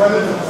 women